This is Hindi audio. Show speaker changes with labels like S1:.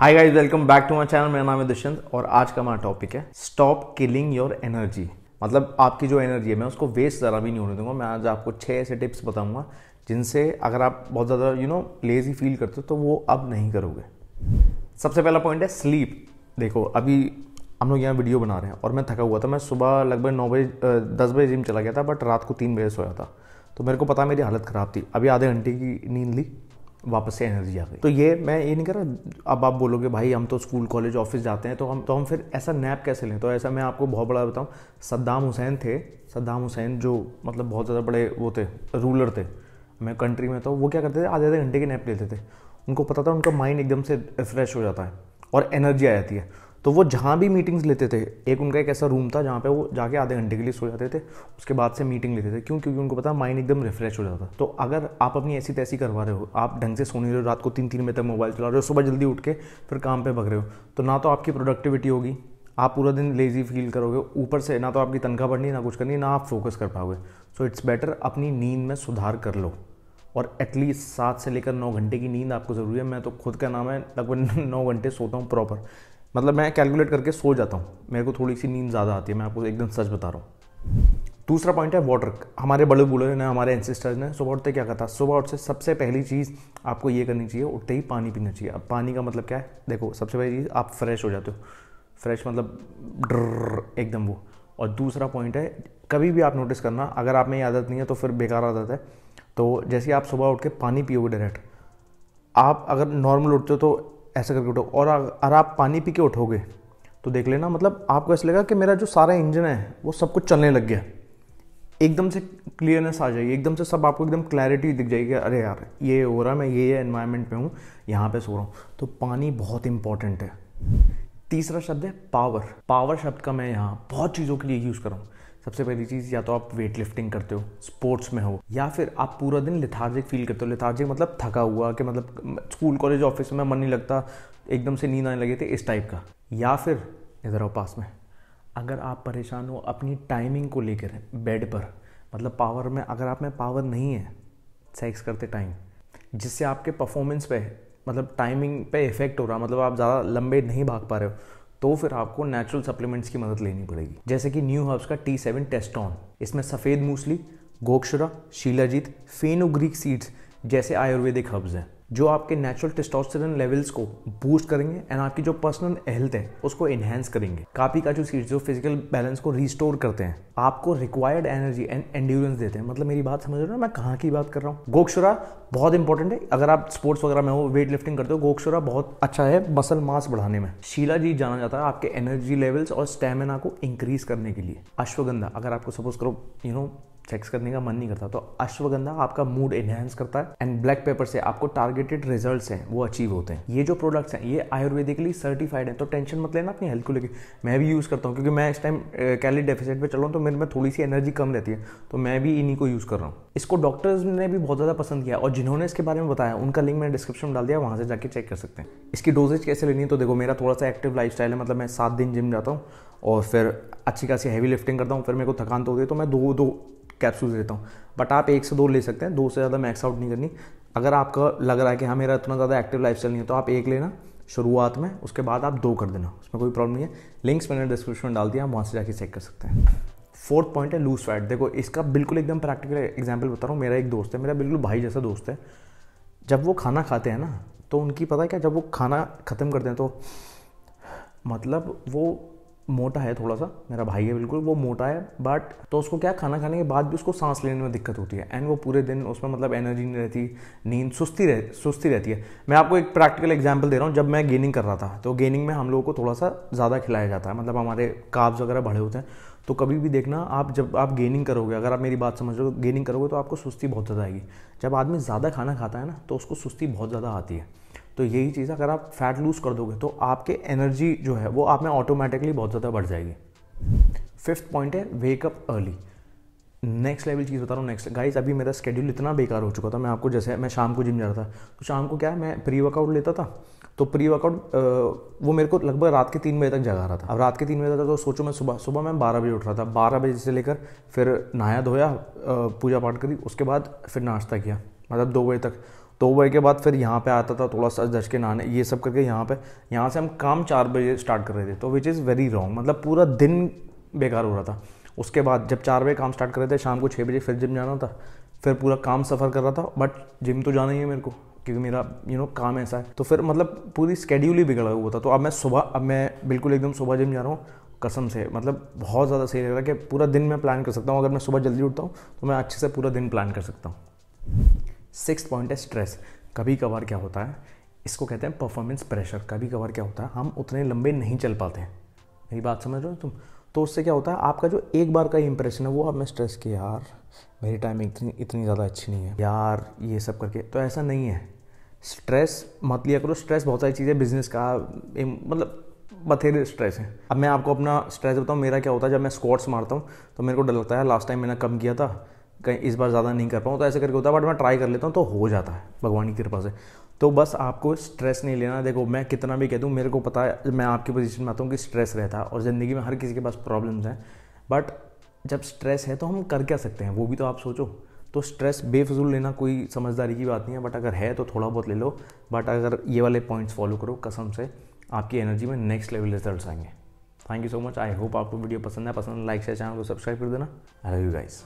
S1: Hi guys welcome back to my channel मेरा नाम है दुष्यंत और आज का हमारा टॉपिक है स्टॉप किलिंग योर एनर्जी मतलब आपकी जो एनर्जी है, मैं उसको वेस्ट ज़रा भी नहीं होने दूँगा। मैं आज आपको छः ऐसे टिप्स बताऊँगा, जिनसे अगर आप बहुत ज़्यादा यू नो लेजी फील करते हो तो वो अब नहीं करोगे। सबसे पहला पॉइंट है स्लीप देखो, अभी हम लोग यहाँ वीडियो बना रहे हैं और मैं थका हुआ था। मैं सुबह लगभग नौ बजे दस बजे जिम चला गया था बट रात को तीन बजे सोया था। तो मेरे को पता मेरी हालत ख़राब थी। अभी आधे घंटे की नींद ली, वापस से एनर्जी आ गई। तो ये मैं ये नहीं कर रहा, अब आप बोलोगे, भाई, हम तो स्कूल कॉलेज ऑफ़िस जाते हैं तो हम तो हम फिर ऐसा नैप कैसे लें? तो ऐसा मैं आपको बहुत बड़ा बताऊँ, सद्दाम हुसैन थे। सद्दाम हुसैन जो मतलब बहुत ज़्यादा बड़े वो थे रूलर थे। मैं कंट्री में तो वो क्या करते थे, आधे आधे घंटे के नैप लेते थे। उनको पता था, उनका माइंड एकदम से रिफ्रेश हो जाता है और एनर्जी आ जाती है। तो वो जहाँ भी मीटिंग्स लेते थे, एक उनका एक ऐसा रूम था जहाँ पे वो जाके आधे घंटे के लिए सो जाते थे, उसके बाद से मीटिंग लेते थे। क्यों? क्योंकि उनको पता माइंड एकदम रिफ्रेश हो जाता तो अगर आप अपनी ऐसी तैसी करवा रहे हो, आप ढंग से सो नहीं रहे हो, रात को तीन तीन बजे तक मोबाइल चला रहे हो, सुबह जल्दी उठ के फिर काम पर भग रहे हो तो ना तो आपकी प्रोडक्टिविटी होगी, आप पूरा दिन लेजी फील करोगे, ऊपर से ना तो आपकी तनख्वाह बढ़नी, ना कुछ करनी, ना आप फोकस कर पाओगे। सो इट्स बेटर अपनी नींद में सुधार कर लो। और एटलीस्ट सात से लेकर नौ घंटे की नींद आपको ज़रूरी है। मैं तो खुद का नाम है, लगभग नौ घंटे सोता हूँ प्रॉपर मतलब मैं कैलकुलेट करके सो जाता हूँ। मेरे को थोड़ी सी नींद ज़्यादा आती है, मैं आपको एकदम सच बता रहा हूँ। दूसरा पॉइंट है वाटर हमारे बड़े बूढ़े ने, हमारे एंसिस्टर्स ने सुबह उठते क्या कहता सुबह उठते सबसे पहली चीज़ आपको ये करनी चाहिए, उठते ही पानी पीना चाहिए। अब पानी का मतलब क्या है? देखो, सबसे पहली चीज़, आप फ्रेश हो जाते हो। फ्रेश मतलब ड्र एकदम वो। और दूसरा पॉइंट है, कभी भी आप नोटिस करना, अगर आप में ये आदत नहीं है तो फिर बेकार आदत है। तो जैसे आप सुबह उठ के पानी पियोगे डायरेक्ट आप अगर नॉर्मल उठते हो तो ऐसा करके उठो। और अगर आप पानी पी के उठोगे तो देख लेना मतलब आपको ऐसा लगा कि मेरा जो सारा इंजन है, वो सब कुछ चलने लग गया। एकदम से क्लियरनेस आ जाएगी, एकदम से सब आपको एकदम क्लैरिटी दिख जाएगी अरे यार, ये हो रहा है, मैं ये एनवायरनमेंट पे हूँ, यहाँ पे सो रहा हूँ। तो पानी बहुत इंपॉर्टेंट है। तीसरा शब्द है पावर पावर शब्द का मैं यहाँ बहुत चीज़ों के लिए यूज़ कर रहा हूँ। सबसे पहली चीज़, या तो आप वेट लिफ्टिंग करते हो स्पोर्ट्स में हो, या फिर आप पूरा दिन लिथार्जिक फील करते हो। लिथार्जिक मतलब थका हुआ, कि मतलब स्कूल कॉलेज ऑफ़िस में मन नहीं लगता, एकदम से नींद आने लगे थे इस टाइप का। या फिर, इधर आओ पास में, अगर आप परेशान हो अपनी टाइमिंग को लेकर बेड पर मतलब पावर में, अगर आप में पावर नहीं है सेक्स करते टाइम जिससे आपके परफॉर्मेंस पे मतलब टाइमिंग पे इफ़ेक्ट हो रहा मतलब आप ज़्यादा लंबे नहीं भाग पा रहे हो तो फिर आपको नेचुरल सप्लीमेंट्स की मदद लेनी पड़ेगी। जैसे कि न्यू हर्ब्स का टी सेवन टेस्टॉन इसमें सफ़ेद मूसली गोक्षरा शीलाजीत फेनोग्रीक सीड्स जैसे आयुर्वेदिक हर्ब्स हैं। जो आपके नेचुरल टेस्टोस्टेरोन लेवल्स को बूस्ट करेंगे एंड आपकी जो पर्सनल हेल्थ है, उसको एनहेंस करेंगे। काफ़ी का जो सीड्स जो फ़िज़िकल बैलेंस को रिस्टोर करते हैं, आपको रिक्वायर्ड एनर्जी एंड एंड्योरेंस देते हैं। मतलब मेरी बात समझ रहे हो मैं कहाँ की बात कर रहा हूँ? गोक्षुरा बहुत इंपॉर्टेंट है। अगर आप स्पोर्ट्स वगैरह में हो वेट लिफ्टिंग करते हो, गोक्षुरा बहुत अच्छा है मसल मास बढ़ाने में। शीला जी जाना जाता है आपके एनर्जी लेवल्स और स्टेमिना को इंक्रीज करने के लिए। अश्वगंधा, अगर आपको सपोज़ करो यू नो सेक्स करने का मन नहीं करता। तो अश्वगंधा आपका मूड एनहेंस करता है एंड ब्लैक पेपर से आपको टारगेटेड रिज़ल्ट हैं, वो अचीव होते हैं। ये जो प्रोडक्ट्स हैं, ये आयुर्वेदिकली सर्टिफाइड है तो टेंशन मत लेना अपनी हेल्थ को लेकर मैं भी यूज़ करता हूँ, क्योंकि मैं इस टाइम कैली डेफिसिट पे चल रहा हूँ तो मेरे में थोड़ी सी एनर्जी कम रहती है तो मैं भी इन्हीं को यूज़ कर रहा हूँ। इसको डॉक्टर्स ने भी बहुत ज़्यादा पसंद किया और जिन्होंने इसके बारे में बताया, उनका लिंक मैंने डिस्क्रिप्शन में डाल दिया, वहाँ से जाके चेक कर सकते हैं। इसकी डोजेज कैसे लेनी है तो देखो मेरा थोड़ा सा एक्टिव लाइफ है मतलब मैं सात दिन जिम जाता हूँ और फिर अच्छी खासी हैवी लिफ्टिंग करता हूँ, फिर मेरे को थकान तो होती है तो मैं दो दो कैप्सूल देता हूँ। बट आप एक से दो ले सकते हैं, दो से ज़्यादा मैक्स आउट नहीं करनी। अगर आपका लग रहा है कि हाँ मेरा इतना ज़्यादा एक्टिव लाइफ नहीं है तो आप एक लेना, शुरुआत में, उसके बाद आप दो कर देना, उसमें कोई प्रॉब्लम नहीं है। लिंक्स मैंने डिस्क्रिप्शन में डाल दिया, आप वहाँ से जाके चेक कर सकते हैं। फोर्थ पॉइंट है लूज फैट देखो, इसका बिल्कुल एकदम प्रैक्टिकल एग्ज़ाम्पल बता रहा हूँ। मेरा एक दोस्त है, मेरा बिल्कुल भाई जैसा दोस्त है। जब वो खाना खाते हैं ना तो उनकी पता है क्या, जब वो खाना ख़त्म करते हैं तो मतलब वो मोटा है थोड़ा सा, मेरा भाई है बिल्कुल, वो मोटा है बट तो उसको क्या, खाना खाने के बाद भी उसको सांस लेने में दिक्कत होती है। एंड वो पूरे दिन उसमें मतलब एनर्जी नहीं रहती, नींद सुस्ती रह, सुस्ती रहती है। मैं आपको एक प्रैक्टिकल एग्जांपल दे रहा हूँ, जब मैं गेनिंग कर रहा था तो गेनिंग में हम लोगों को थोड़ा सा ज़्यादा खिलाया जाता है। मतलब हमारे काब्स वगैरह बड़े होते हैं तो कभी भी देखना, आप जब आप गेनिंग करोगे, अगर आप मेरी बात समझ रहे हो गेनिंग करोगे तो आपको सुस्ती बहुत ज़्यादा आएगी। जब आदमी ज़्यादा खाना खाता है ना तो उसको सुस्ती बहुत ज़्यादा आती है। तो यही चीज़ अगर आप फैट लूज़ कर दोगे तो आपके एनर्जी जो है, वो आप में ऑटोमेटिकली बहुत ज़्यादा बढ़ जाएगी। फिफ्थ पॉइंट है wake up early next level चीज़ बता रहा हूँ नेक्स्ट गाइस अभी मेरा स्केड्यूल इतना बेकार हो चुका था, मैं आपको जैसे, मैं शाम को जिम जा रहा था तो शाम को क्या है, मैं प्री वर्कआउट लेता था तो प्री वर्कआउट वो मेरे को लगभग रात के तीन बजे तक जगा रहा था। अब रात के तीन बजे तक तो सोचो मैं सुबह सुबह मैं बारह बजे उठ रहा था, बारह बजे से लेकर फिर नहाया धोया पूजा पाठ करी, उसके बाद फिर नाश्ता किया मतलब दो बजे तक। दो बजे के बाद फिर यहाँ पे आता था थोड़ा सा दस नहाने ये सब करके यहाँ पे यहाँ से हम काम चार बजे स्टार्ट कर रहे थे तो विच इज़ वेरी रॉन्ग मतलब पूरा दिन बेकार हो रहा था। उसके बाद जब चार बजे काम स्टार्ट कर रहे थे शाम को छः बजे फिर जिम जाना था फिर पूरा काम सफ़र कर रहा था बट जिम तो जाना ही है मेरे को क्योंकि मेरा यू you नो know, काम ऐसा है। तो फिर मतलब पूरी स्केड्यूल ही बिगड़ा हुआ था तो अब मैं सुबह अब मैं बिल्कुल एकदम सुबह जिम जा रहा हूँ कसम से मतलब बहुत ज़्यादा सही लग रहा है कि पूरा दिन मैं प्लान कर सकता हूँ अगर मैं सुबह जल्दी उठता हूँ तो मैं अच्छे से पूरा दिन प्लान कर सकता हूँ। सिक्स पॉइंट है स्ट्रेस। कभी कभार क्या होता है, इसको कहते हैं परफॉर्मेंस प्रेशर कभी कभार क्या होता है, हम उतने लंबे नहीं चल पाते हैं। मेरी बात समझ रहे हो तुम? तो उससे क्या होता है, आपका जो एक बार का इंप्रेशन है, वो आप में स्ट्रेस के यार, मेरी टाइमिंग इतनी इतनी ज़्यादा अच्छी नहीं है। यार, ये सब करके। तो ऐसा नहीं है। स्ट्रेस मत लिया करो। स्ट्रेस बहुत सारी चीज़ें बिज़नेस का मतलब बथेरे स्ट्रेस है। अब मैं आपको अपना स्ट्रेस बताऊँ, मेरा क्या होता है, जब मैं स्क्वाट्स मारता हूँ तो मेरे को डर लगता है लास्ट टाइम मैंने कम किया था कहीं इस बार ज़्यादा नहीं कर पाऊँ तो ऐसे करके होता है बट मैं ट्राई कर लेता हूँ तो हो जाता है, भगवान की कृपा से। तो बस आपको स्ट्रेस नहीं लेना। देखो, मैं कितना भी कह दूँ, मेरे को पता है, मैं आपकी पोजीशन में आता हूँ कि स्ट्रेस रहता है, और ज़िंदगी में हर किसी के पास प्रॉब्लम्स हैं। बट जब स्ट्रेस है तो हम कर क्या सकते हैं? वो भी तो आप सोचो। तो स्ट्रेस बेफजूल लेना कोई समझदारी की बात नहीं है बट अगर है तो थोड़ा बहुत ले लो। बट अगर ये वाले पॉइंट्स फॉलो करो, कसम से, आपकी एनर्जी में नेक्स्ट लेवल रिज़ल्ट आएँगे। Thank you so much I hope आपको वीडियो पसंद है, पसंद लाइक शेयर चैनल को सब्सक्राइब कर देना। I love you guys